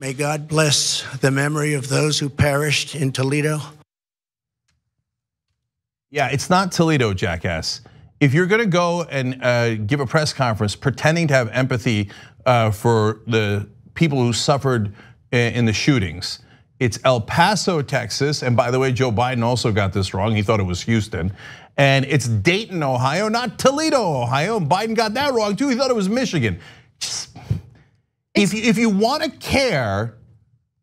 May God bless the memory of those who perished in Toledo. Yeah, it's not Toledo, jackass. If you're going to go and uh, give a press conference pretending to have empathy uh, for the people who suffered in the shootings, it's El Paso, Texas. And by the way, Joe Biden also got this wrong. He thought it was Houston. And it's Dayton, Ohio, not Toledo, Ohio. And Biden got that wrong too. He thought it was Michigan. If you, if you want to care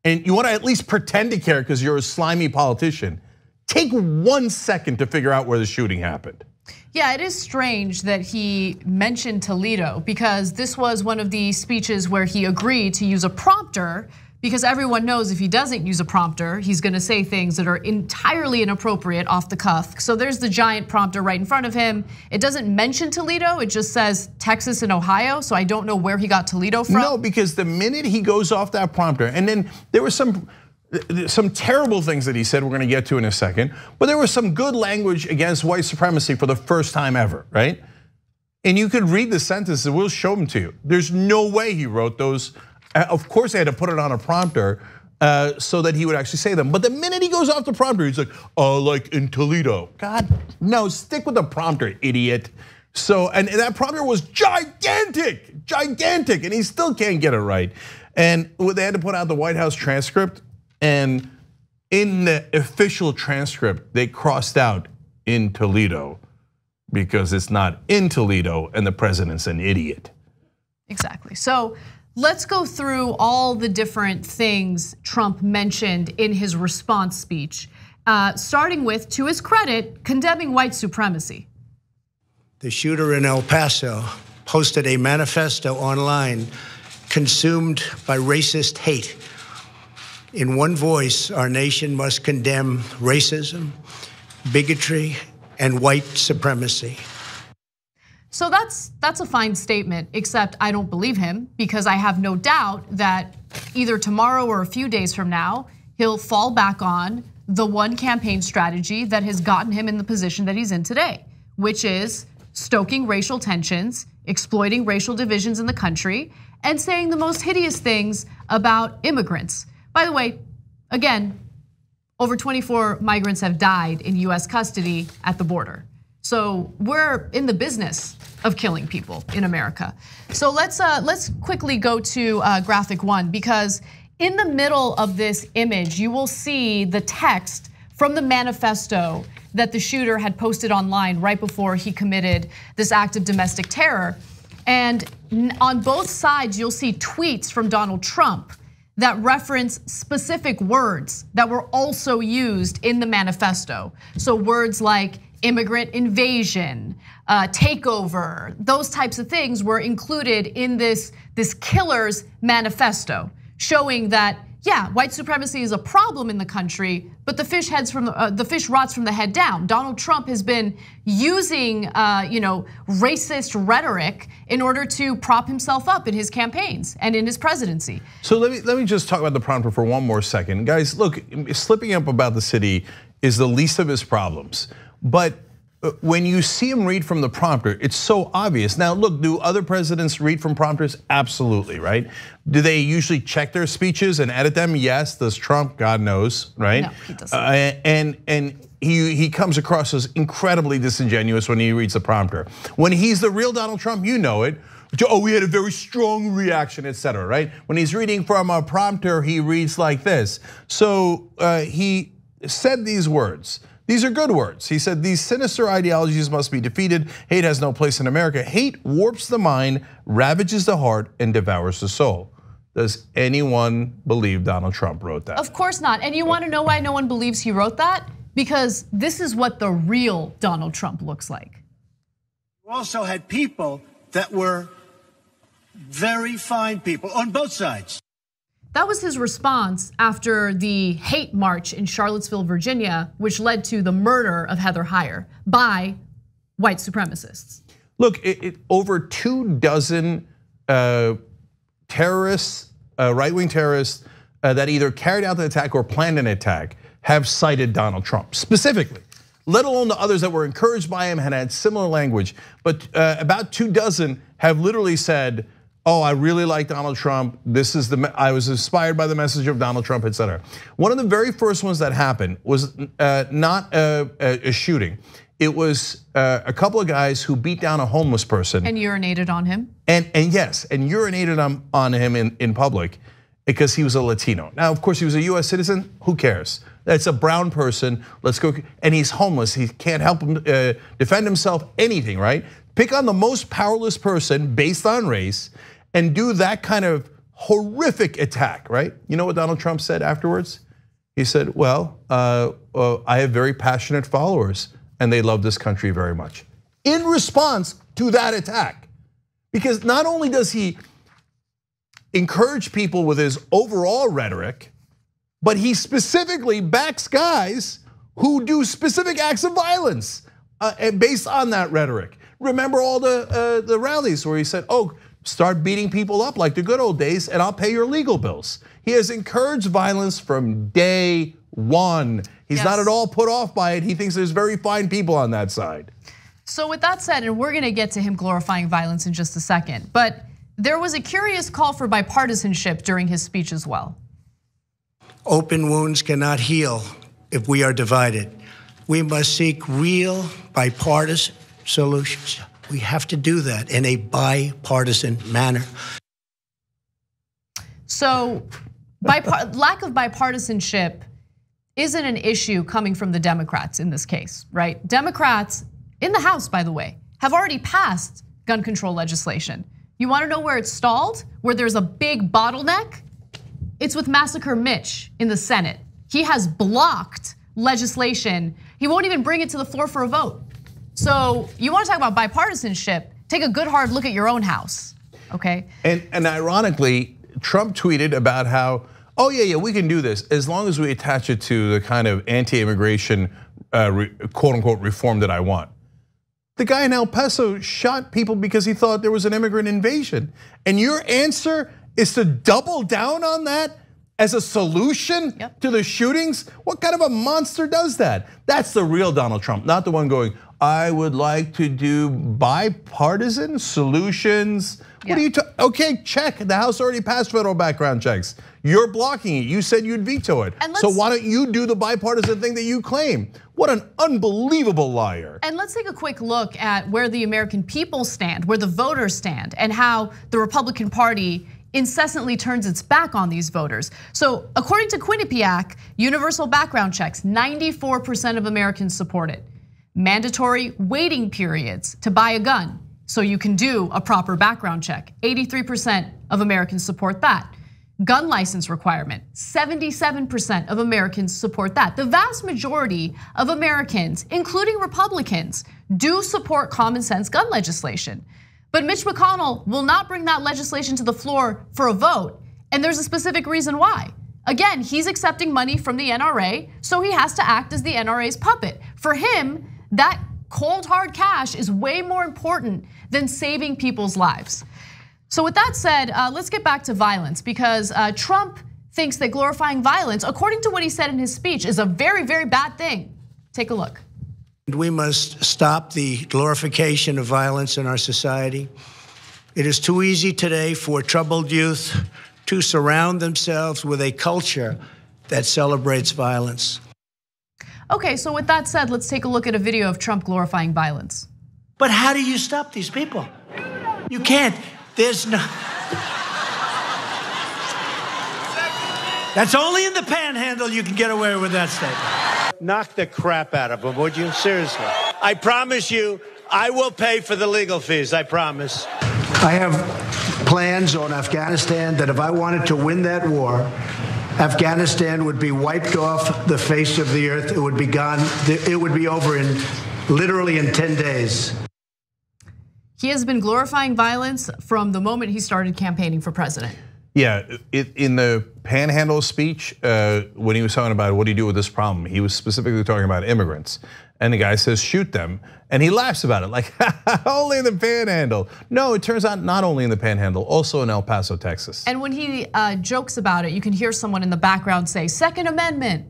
and you want to at least pretend to care because you're a slimy politician, take one second to figure out where the shooting happened. Yeah, it is strange that he mentioned Toledo because this was one of the speeches where he agreed to use a prompter because everyone knows if he doesn't use a prompter, he's gonna say things that are entirely inappropriate off the cuff. So there's the giant prompter right in front of him. It doesn't mention Toledo, it just says Texas and Ohio. So I don't know where he got Toledo from. No, because the minute he goes off that prompter, and then there was some some terrible things that he said we're gonna get to in a second, but there was some good language against white supremacy for the first time ever, right? And you could read the sentences, we'll show them to you. There's no way he wrote those of course, they had to put it on a prompter uh, so that he would actually say them. But the minute he goes off the prompter, he's like, "Oh, like in Toledo." God, no, stick with the prompter, idiot. So, and that prompter was gigantic, gigantic, and he still can't get it right. And they had to put out the White House transcript, and in the official transcript, they crossed out in Toledo because it's not in Toledo, and the president's an idiot. Exactly. So Let's go through all the different things Trump mentioned in his response speech, uh, starting with, to his credit, condemning white supremacy. The shooter in El Paso posted a manifesto online consumed by racist hate. In one voice, our nation must condemn racism, bigotry, and white supremacy. So that's that's a fine statement, except I don't believe him because I have no doubt that either tomorrow or a few days from now, he'll fall back on the one campaign strategy that has gotten him in the position that he's in today, which is stoking racial tensions, exploiting racial divisions in the country, and saying the most hideous things about immigrants. By the way, again, over 24 migrants have died in US custody at the border. So we're in the business of killing people in America. So let's uh, let's quickly go to uh, graphic one because in the middle of this image, you will see the text from the manifesto that the shooter had posted online right before he committed this act of domestic terror. And on both sides, you'll see tweets from Donald Trump that reference specific words that were also used in the manifesto. So words like immigrant invasion, uh, takeover, those types of things were included in this, this killer's manifesto, showing that yeah, white supremacy is a problem in the country, but the fish heads from the, uh, the fish rots from the head down. Donald Trump has been using, uh, you know, racist rhetoric in order to prop himself up in his campaigns and in his presidency. So let me let me just talk about the prompter for one more second, guys. Look, slipping up about the city is the least of his problems. But uh, when you see him read from the prompter, it's so obvious. Now, look, do other presidents read from prompters? Absolutely, right? Do they usually check their speeches and edit them? Yes. Does Trump? God knows, right? No, he doesn't. Uh, and and he he comes across as incredibly disingenuous when he reads the prompter. When he's the real Donald Trump, you know it. Oh, we had a very strong reaction, etc. Right? When he's reading from a prompter, he reads like this. So uh, he said these words. These are good words. He said, These sinister ideologies must be defeated. Hate has no place in America. Hate warps the mind, ravages the heart, and devours the soul. Does anyone believe Donald Trump wrote that? Of course not. And you want to know why no one believes he wrote that? Because this is what the real Donald Trump looks like. You also had people that were very fine people on both sides. That was his response after the hate march in Charlottesville, Virginia, which led to the murder of Heather Heyer by white supremacists. Look, it, it, over two dozen uh, terrorists, uh, right wing terrorists, uh, that either carried out the attack or planned an attack have cited Donald Trump specifically, let alone the others that were encouraged by him and had similar language. But uh, about two dozen have literally said, oh, I really like Donald Trump. This is the I was inspired by the message of Donald Trump, et cetera. One of the very first ones that happened was uh, not a, a, shooting. It was uh, a couple of guys who beat down a homeless person and urinated on him. And and yes, and urinated on, on him in, in public because he was a Latino. Now, of course, he was a U.S. citizen. Who cares? That's a brown person. Let's go. And he's homeless. He can't help him uh, defend himself. Anything, right? Pick on the most powerless person based on race and do that kind of horrific attack, right? You know what Donald Trump said afterwards? He said, Well, uh, uh, I have very passionate followers and they love this country very much. In response to that attack. Because not only does he encourage people with his overall rhetoric, but he specifically backs guys who do specific acts of violence uh, based on that rhetoric. Remember all the uh, the rallies where he said, "Oh, Start beating people up like the good old days, and I'll pay your legal bills. He has encouraged violence from day one. He's yes. not at all put off by it. He thinks there's very fine people on that side. So, with that said, and we're gonna get to him glorifying violence in just a second, but there was a curious call for bipartisanship during his speech as well. Open wounds cannot heal if we are divided. We must seek real bipartisan solutions. We have to do that in a bipartisan manner. So, lack of bipartisanship isn't an issue coming from the Democrats in this case, right? Democrats in the House, by the way, have already passed gun control legislation. You wanna know where it's stalled? Where there's a big bottleneck? It's with Massacre Mitch in the Senate. He has blocked legislation. He won't even bring it to the floor for a vote. So you want to talk about bipartisanship? Take a good hard look at your own house, okay? And and ironically, Trump tweeted about how, oh yeah, yeah, we can do this as long as we attach it to the kind of anti-immigration, uh, quote unquote, reform that I want. The guy in El Paso shot people because he thought there was an immigrant invasion, and your answer is to double down on that as a solution yep. to the shootings? What kind of a monster does that? That's the real Donald Trump, not the one going, I would like to do bipartisan solutions. Yeah. What are you? Talking? Okay, check. The House already passed federal background checks. You're blocking it. You said you'd veto it. So why don't you do the bipartisan thing that you claim? What an unbelievable liar. And let's take a quick look at where the American people stand, where the voters stand, and how the Republican Party incessantly turns its back on these voters. So, according to Quinnipiac, universal background checks, 94% of Americans support it mandatory waiting periods to buy a gun so you can do a proper background check. 83% of Americans support that. Gun license requirement, 77% of Americans support that. The vast majority of Americans, including Republicans, do support common sense gun legislation. But Mitch McConnell will not bring that legislation to the floor for a vote, and there's a specific reason why. Again, he's accepting money from the NRA, so he has to act as the NRA's puppet. For him, that cold hard cash is way more important than saving people's lives. So, with that said, uh, let's get back to violence because uh, Trump thinks that glorifying violence, according to what he said in his speech, is a very, very bad thing. Take a look. We must stop the glorification of violence in our society. It is too easy today for troubled youth to surround themselves with a culture that celebrates violence. Okay, so with that said, let's take a look at a video of Trump glorifying violence. But how do you stop these people? You can't. There's no. That's only in the panhandle you can get away with that statement. Knock the crap out of them, would you? Seriously. I promise you, I will pay for the legal fees. I promise. I have plans on Afghanistan that if I wanted to win that war, Afghanistan would be wiped off the face of the earth. It would be gone. It would be over in literally in 10 days. He has been glorifying violence from the moment he started campaigning for president. Yeah, in the panhandle speech, uh, when he was talking about what do you do with this problem, he was specifically talking about immigrants. And the guy says, shoot them. And he laughs about it, like, only in the panhandle. No, it turns out not only in the panhandle, also in El Paso, Texas. And when he uh, jokes about it, you can hear someone in the background say, Second Amendment.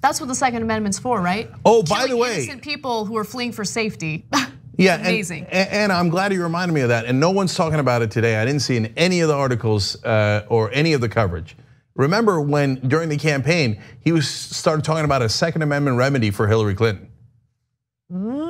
That's what the Second Amendment's for, right? Oh, by the way. Innocent people who are fleeing for safety. Yeah, amazing. And, and, I'm glad you reminded me of that. And no one's talking about it today. I didn't see in any of the articles uh, or any of the coverage. Remember when during the campaign he was started talking about a Second Amendment remedy for Hillary Clinton?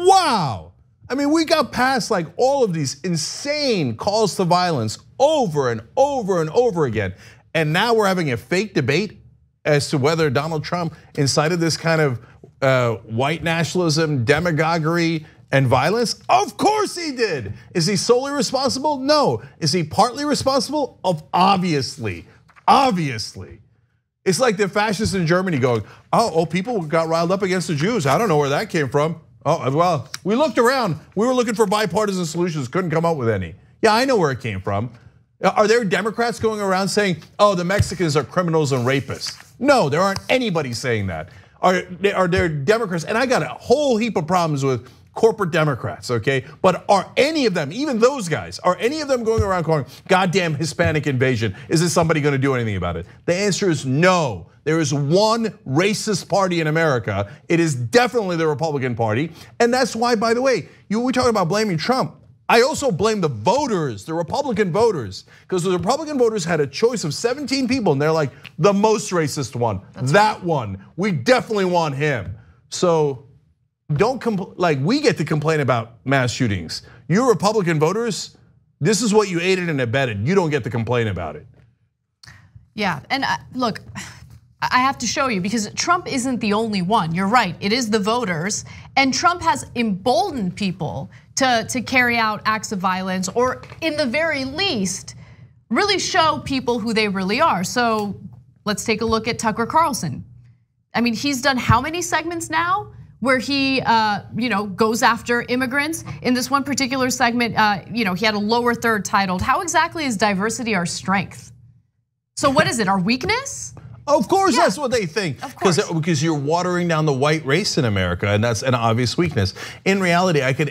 Wow. I mean, we got past like all of these insane calls to violence over and over and over again. And now we're having a fake debate as to whether Donald Trump incited this kind of uh, white nationalism, demagoguery, and violence? Of course he did. Is he solely responsible? No. Is he partly responsible? Of obviously, obviously. It's like the fascists in Germany going, oh, oh, people got riled up against the Jews. I don't know where that came from. Oh, uh, well, we looked around. We were looking for bipartisan solutions, couldn't come up with any. Yeah, I know where it came from. Uh, are there Democrats going around saying, oh, the Mexicans are criminals and rapists? No, there aren't anybody saying that. Are, are there Democrats? And I got a whole heap of problems with corporate Democrats, okay? But are any of them, even those guys, are any of them going around calling, goddamn Hispanic invasion? Is this somebody gonna do anything about it? The answer is no. There is one racist party in America. It is definitely the Republican Party. And that's why, by the way, you we talking about blaming Trump. I also blame the voters, the Republican voters, because the Republican voters had a choice of 17 people, and they're like, the most racist one, That's that right. one. We definitely want him. So don't compl- like we get to complain about mass shootings. You Republican voters, this is what you aided and abetted. You don't get to complain about it. Yeah, and uh, look, I have to show you because Trump isn't the only one. You're right, it is the voters. And Trump has emboldened people to, to carry out acts of violence or, in the very least, really show people who they really are. So let's take a look at Tucker Carlson. I mean, he's done how many segments now? Where he, uh, you know, goes after immigrants. In this one particular segment, uh, you know, he had a lower third titled, "How exactly is diversity our strength?" So what is it? Our weakness? Of course, yeah. that's what they think. Because because you're watering down the white race in America, and that's an obvious weakness. In reality, I could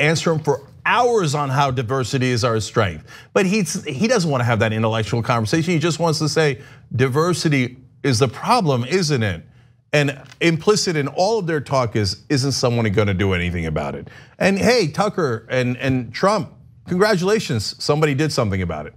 answer him for hours on how diversity is our strength, but he's he doesn't want to have that intellectual conversation. He just wants to say diversity is the problem, isn't it? And implicit in all of their talk is, isn't someone going to do anything about it? And hey, Tucker and, and Trump, congratulations, somebody did something about it.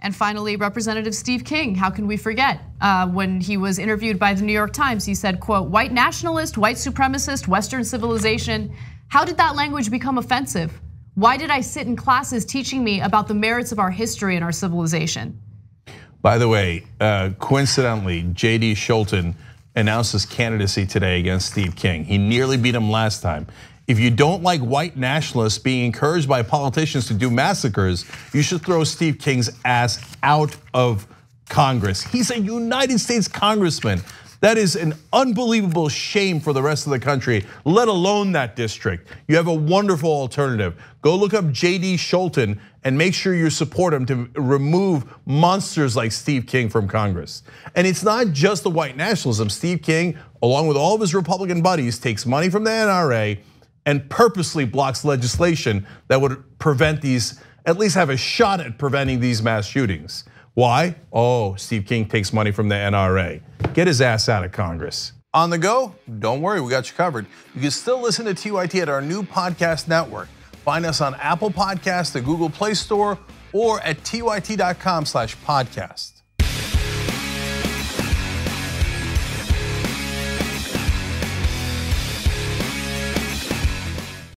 And finally, Representative Steve King, how can we forget? Uh, when he was interviewed by the New York Times, he said, quote, white nationalist, white supremacist, Western civilization. How did that language become offensive? Why did I sit in classes teaching me about the merits of our history and our civilization? By the way, uh, coincidentally, JD Scholten announced his candidacy today against Steve King. He nearly beat him last time. If you don't like white nationalists being encouraged by politicians to do massacres, you should throw Steve King's ass out of Congress. He's a United States congressman. That is an unbelievable shame for the rest of the country, let alone that district. You have a wonderful alternative. Go look up JD Scholten and make sure you support him to remove monsters like Steve King from Congress. And it's not just the white nationalism. Steve King, along with all of his Republican buddies, takes money from the NRA and purposely blocks legislation that would prevent these, at least have a shot at preventing these mass shootings. Why? Oh, Steve King takes money from the NRA. Get his ass out of Congress. On the go? Don't worry, we got you covered. You can still listen to TYT at our new podcast network. Find us on Apple Podcasts, the Google Play Store, or at tyt.com/podcast.